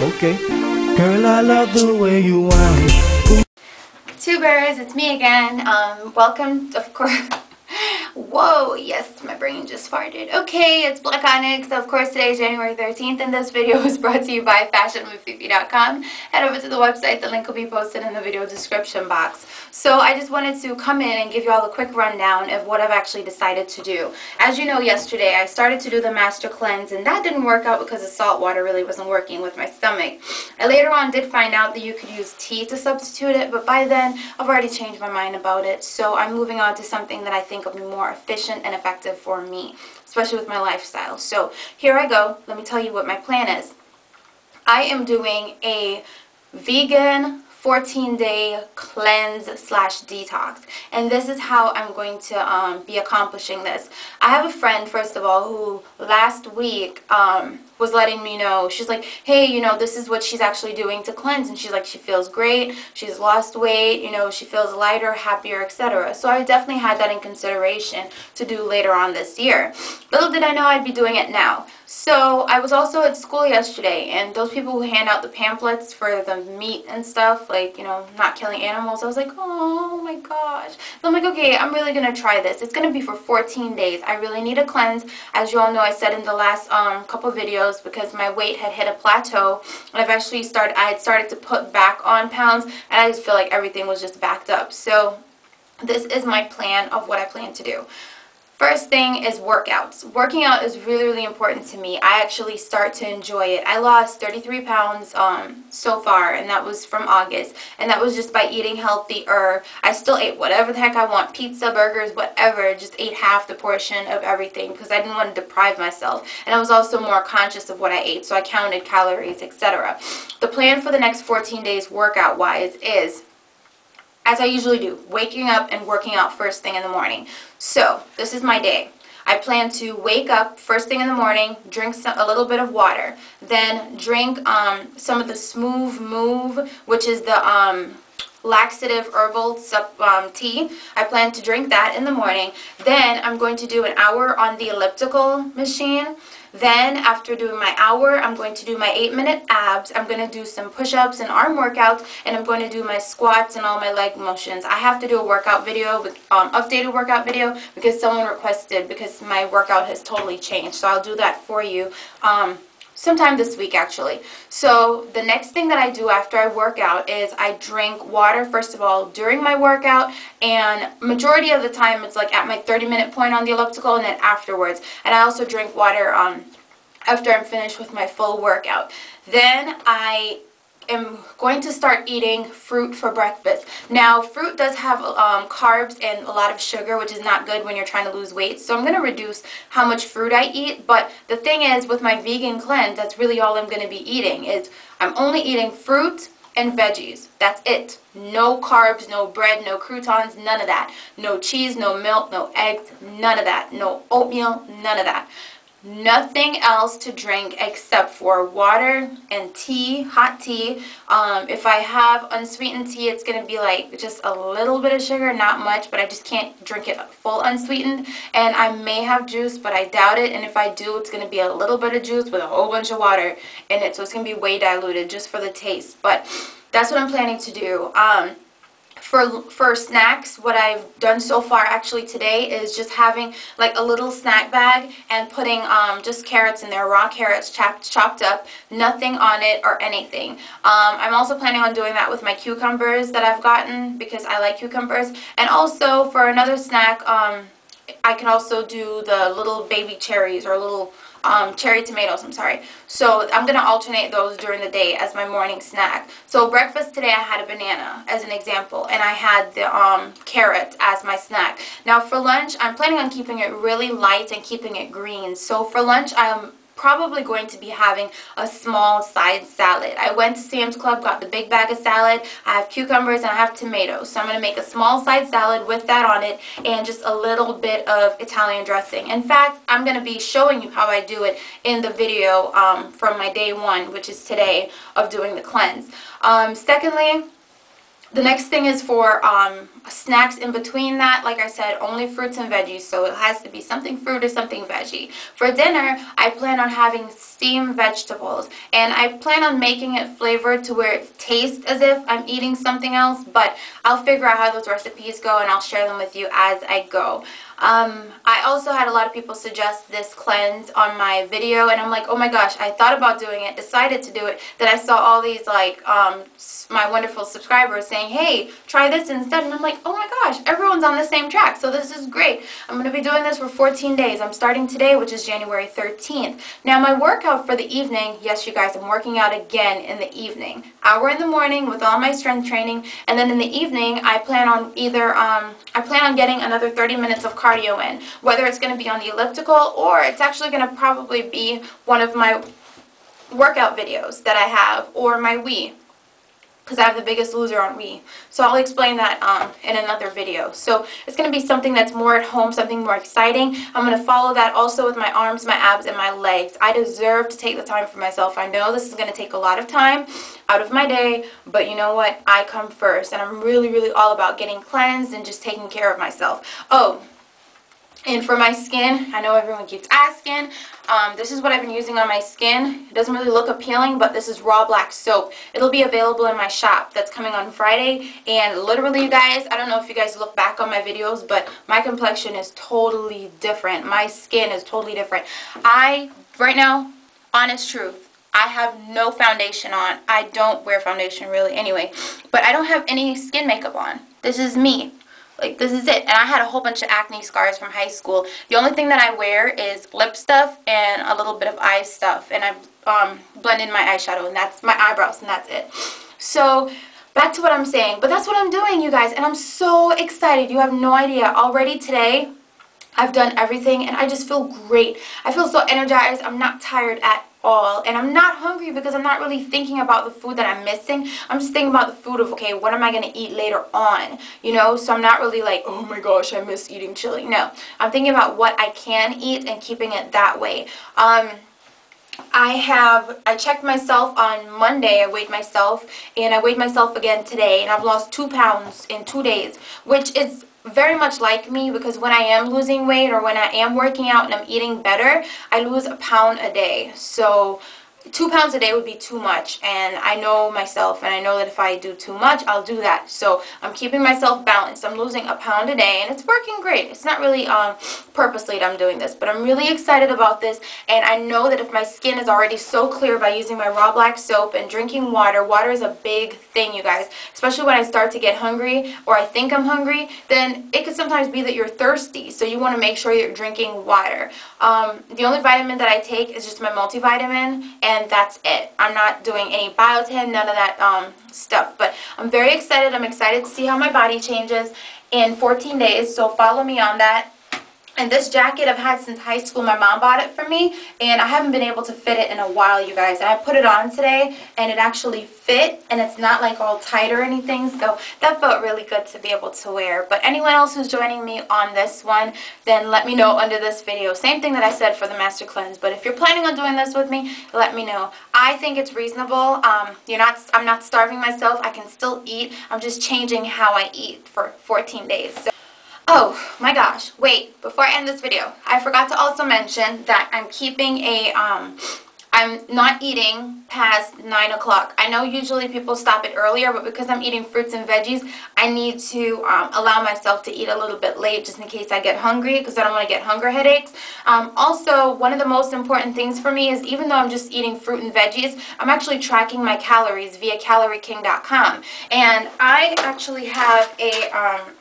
Okay. Girl, I love the way you whine. Tubers, it's me again. Um, welcome, of course. Whoa, yes, my brain just farted. Okay, it's Black Onyx. Of course, today is January 13th, and this video is brought to you by FashionWithFifi.com. Head over to the website. The link will be posted in the video description box. So I just wanted to come in and give you all a quick rundown of what I've actually decided to do. As you know, yesterday I started to do the Master Cleanse, and that didn't work out because the salt water really wasn't working with my stomach. I later on did find out that you could use tea to substitute it, but by then I've already changed my mind about it. So I'm moving on to something that I think will be more efficient and effective for me, especially with my lifestyle. So here I go. Let me tell you what my plan is. I am doing a vegan 14 day cleanse slash detox. And this is how I'm going to um, be accomplishing this. I have a friend first of all who last week um, was letting me know she's like hey you know this is what she's actually doing to cleanse. And she's like she feels great. She's lost weight you know she feels lighter happier etc so I definitely had that in consideration to do later on this year. Little did I know I'd be doing it now so I was also at school yesterday and those people who hand out the pamphlets for the meat and stuff like you know not killing animals I was like oh my gosh. So I'm like okay I'm really gonna try this. It's gonna be for 14 days. I really need a cleanse. As you all know I said in the last um, couple videos because my weight had hit a plateau and I've actually started I had started to put back on pounds and I just feel like everything was just backed up. So this is my plan of what I plan to do First thing is workouts. Working out is really, really important to me. I actually start to enjoy it. I lost 33 pounds um, so far, and that was from August. And that was just by eating healthier. I still ate whatever the heck I want. Pizza, burgers, whatever. Just ate half the portion of everything because I didn't want to deprive myself. And I was also more conscious of what I ate, so I counted calories, etc. The plan for the next 14 days workout-wise is as I usually do, waking up and working out first thing in the morning. So, this is my day. I plan to wake up first thing in the morning, drink some, a little bit of water, then drink um, some of the Smooth Move, which is the um, laxative herbal um, tea. I plan to drink that in the morning. Then I'm going to do an hour on the elliptical machine. Then after doing my hour, I'm going to do my 8 minute abs. I'm going to do some push-ups and arm workouts and I'm going to do my squats and all my leg motions. I have to do a workout video, um, updated workout video because someone requested because my workout has totally changed. So I'll do that for you. Um, sometime this week actually. So the next thing that I do after I work out is I drink water first of all during my workout and majority of the time it's like at my 30 minute point on the elliptical and then afterwards. And I also drink water um, after I'm finished with my full workout. Then I am going to start eating fruit for breakfast. Now, fruit does have um, carbs and a lot of sugar, which is not good when you're trying to lose weight. So I'm going to reduce how much fruit I eat. But the thing is, with my vegan cleanse, that's really all I'm going to be eating is I'm only eating fruit and veggies. That's it. No carbs, no bread, no croutons, none of that. No cheese, no milk, no eggs, none of that. No oatmeal, none of that nothing else to drink except for water and tea, hot tea. Um, if I have unsweetened tea, it's going to be like just a little bit of sugar, not much, but I just can't drink it full unsweetened. And I may have juice, but I doubt it. And if I do, it's going to be a little bit of juice with a whole bunch of water in it. So it's going to be way diluted just for the taste. But that's what I'm planning to do. Um, for for snacks what I've done so far actually today is just having like a little snack bag and putting um, just carrots in there raw carrots chopped chopped up nothing on it or anything. Um, I'm also planning on doing that with my cucumbers that I've gotten because I like cucumbers. And also for another snack um, I can also do the little baby cherries or little um, cherry tomatoes, I'm sorry. So I'm going to alternate those during the day as my morning snack. So breakfast today I had a banana as an example and I had the um, carrot as my snack. Now for lunch I'm planning on keeping it really light and keeping it green. So for lunch I'm probably going to be having a small side salad. I went to Sam's Club, got the big bag of salad. I have cucumbers and I have tomatoes. So I'm going to make a small side salad with that on it and just a little bit of Italian dressing. In fact, I'm going to be showing you how I do it in the video um, from my day one, which is today, of doing the cleanse. Um, secondly, the next thing is for um, snacks in between that. Like I said, only fruits and veggies, so it has to be something fruit or something veggie. For dinner, I plan on having steamed vegetables, and I plan on making it flavored to where it tastes as if I'm eating something else, but I'll figure out how those recipes go and I'll share them with you as I go. Um, I also had a lot of people suggest this cleanse on my video and I'm like, oh my gosh, I thought about doing it, decided to do it, then I saw all these like um, my wonderful subscribers saying, hey, try this instead. And I'm like, oh my gosh, everyone's on the same track, so this is great. I'm going to be doing this for 14 days. I'm starting today, which is January 13th. Now my workout for the evening, yes you guys, I'm working out again in the evening. Hour in the morning with all my strength training, and then in the evening I plan on either, um, I plan on getting another 30 minutes of cardio cardio in, whether it's going to be on the elliptical or it's actually going to probably be one of my workout videos that I have or my Wii because I have the biggest loser on Wii. So I'll explain that um, in another video. So it's going to be something that's more at home, something more exciting. I'm going to follow that also with my arms, my abs, and my legs. I deserve to take the time for myself. I know this is going to take a lot of time out of my day, but you know what? I come first, and I'm really, really all about getting cleansed and just taking care of myself. Oh, and for my skin, I know everyone keeps asking, um, this is what I've been using on my skin. It doesn't really look appealing, but this is raw black soap. It'll be available in my shop that's coming on Friday. And literally, you guys, I don't know if you guys look back on my videos, but my complexion is totally different. My skin is totally different. I, right now, honest truth, I have no foundation on. I don't wear foundation really anyway. But I don't have any skin makeup on. This is me. Like, this is it. And I had a whole bunch of acne scars from high school. The only thing that I wear is lip stuff and a little bit of eye stuff. And I um, blend in my eyeshadow, and that's my eyebrows, and that's it. So, back to what I'm saying. But that's what I'm doing, you guys. And I'm so excited. You have no idea. Already today, I've done everything, and I just feel great. I feel so energized. I'm not tired at all. And I'm not hungry because I'm not really thinking about the food that I'm missing. I'm just thinking about the food of okay what am I gonna eat later on you know? So I'm not really like oh my gosh I miss eating chili. No I'm thinking about what I can eat and keeping it that way. Um I have, I checked myself on Monday, I weighed myself, and I weighed myself again today, and I've lost two pounds in two days, which is very much like me because when I am losing weight or when I am working out and I'm eating better, I lose a pound a day. So two pounds a day would be too much and I know myself and I know that if I do too much I'll do that. So I'm keeping myself balanced. I'm losing a pound a day and it's working great. It's not really um, purposely that I'm doing this but I'm really excited about this and I know that if my skin is already so clear by using my raw black soap and drinking water water is a big thing you guys. Especially when I start to get hungry or I think I'm hungry then it could sometimes be that you're thirsty so you want to make sure you're drinking water. Um, the only vitamin that I take is just my multivitamin and and that's it. I'm not doing any biotin, none of that um, stuff. But I'm very excited. I'm excited to see how my body changes in 14 days. So follow me on that. And this jacket I've had since high school. My mom bought it for me and I haven't been able to fit it in a while, you guys. And I put it on today and it actually fit and it's not like all tight or anything. So that felt really good to be able to wear. But anyone else who's joining me on this one, then let me know under this video. Same thing that I said for the Master Cleanse. But if you're planning on doing this with me, let me know. I think it's reasonable. Um, you're not. I'm not starving myself. I can still eat. I'm just changing how I eat for 14 days. So Oh my gosh, wait, before I end this video, I forgot to also mention that I'm keeping a, um, I'm not eating past 9 o'clock. I know usually people stop it earlier, but because I'm eating fruits and veggies, I need to um, allow myself to eat a little bit late just in case I get hungry because I don't want to get hunger headaches. Um, also, one of the most important things for me is even though I'm just eating fruit and veggies, I'm actually tracking my calories via CalorieKing.com. And I actually have a, um,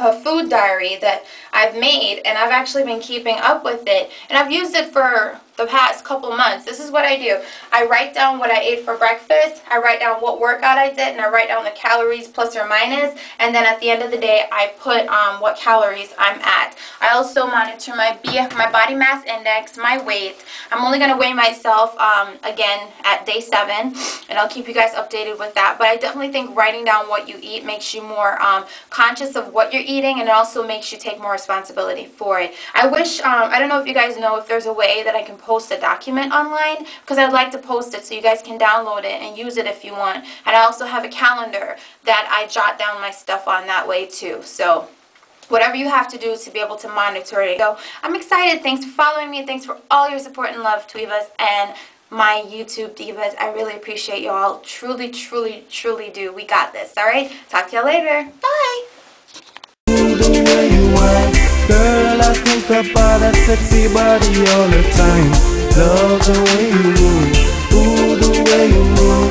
a food diary that I've made and I've actually been keeping up with it and I've used it for the past couple months. This is what I do. I write down what I ate for breakfast, I write down what workout I did, and I write down the calories plus or minus, and then at the end of the day, I put um, what calories I'm at. I also monitor my, B my body mass index, my weight. I'm only going to weigh myself um, again at day 7, and I'll keep you guys updated with that. But I definitely think writing down what you eat makes you more um, conscious of what you're eating, and it also makes you take more responsibility for it. I wish, um, I don't know if you guys know if there's a way that I can post a document online because I'd like to post it so you guys can download it and use it if you want. And I also have a calendar that I jot down my stuff on that way too. So whatever you have to do to be able to monitor it. So I'm excited. Thanks for following me. Thanks for all your support and love, Tweevas, and my YouTube divas. I really appreciate you all. Truly, truly, truly do. We got this. All right? Talk to y'all later. Bye. about that sexy body all the time Love the way you move, ooh the way you move.